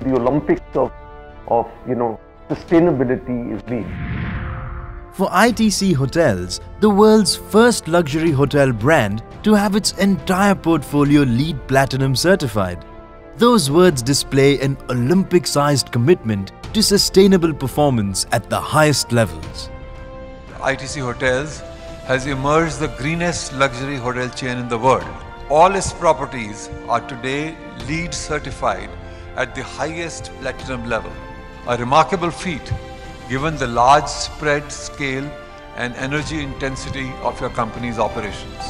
the Olympics of, of you know, sustainability is LEED. For ITC Hotels, the world's first luxury hotel brand to have its entire portfolio LEED Platinum certified. Those words display an Olympic-sized commitment to sustainable performance at the highest levels. ITC Hotels has emerged the greenest luxury hotel chain in the world. All its properties are today LEED certified at the highest platinum level. A remarkable feat given the large spread scale and energy intensity of your company's operations.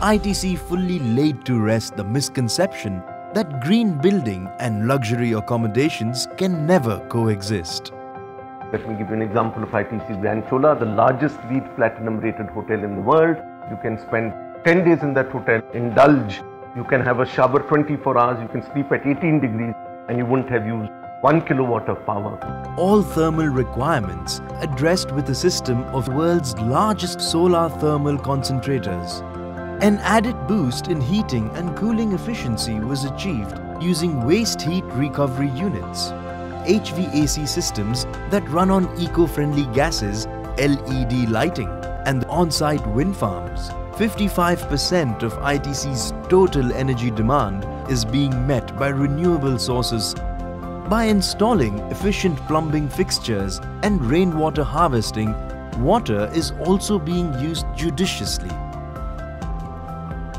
ITC fully laid to rest the misconception that green building and luxury accommodations can never coexist. Let me give you an example of ITC Grand Chola, the largest LEED Platinum rated hotel in the world. You can spend 10 days in that hotel, indulge. You can have a shower 24 hours, you can sleep at 18 degrees and you wouldn't have used 1 kilowatt of power. All thermal requirements addressed with a system of the world's largest solar thermal concentrators. An added boost in heating and cooling efficiency was achieved using waste heat recovery units, HVAC systems that run on eco-friendly gases, LED lighting and on-site wind farms. 55% of ITC's total energy demand is being met by renewable sources by installing efficient plumbing fixtures and rainwater harvesting, water is also being used judiciously.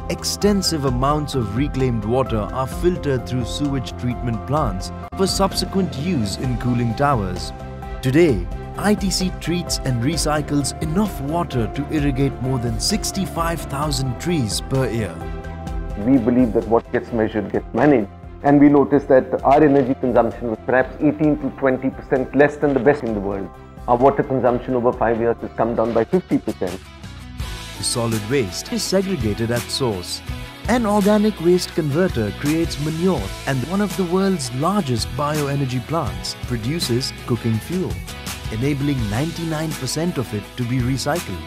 Extensive amounts of reclaimed water are filtered through sewage treatment plants for subsequent use in cooling towers. Today, ITC treats and recycles enough water to irrigate more than 65,000 trees per year. We believe that what gets measured gets managed and we noticed that our energy consumption was perhaps 18 to 20 percent less than the best in the world. Our water consumption over five years has come down by 50 percent. Solid waste is segregated at source. An organic waste converter creates manure and one of the world's largest bioenergy plants produces cooking fuel, enabling 99% of it to be recycled.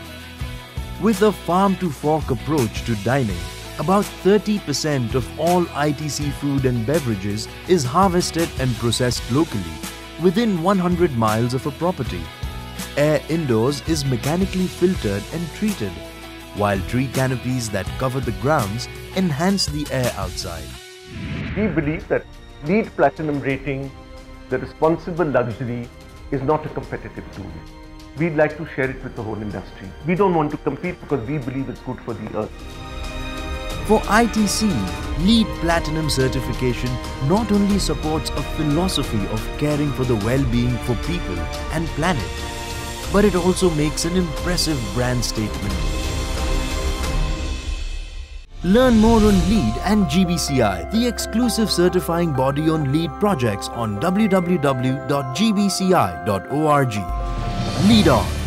With a farm-to-fork approach to dining, about 30% of all ITC food and beverages is harvested and processed locally, within 100 miles of a property. Air indoors is mechanically filtered and treated, while tree canopies that cover the grounds enhance the air outside. We believe that LEED Platinum rating, the responsible luxury, is not a competitive tool. We'd like to share it with the whole industry. We don't want to compete because we believe it's good for the earth. For ITC, LEED Platinum certification not only supports a philosophy of caring for the well-being for people and planet, but it also makes an impressive brand statement. Learn more on LEED and GBCI, the exclusive certifying body on LEED projects on www.gbci.org. LEED on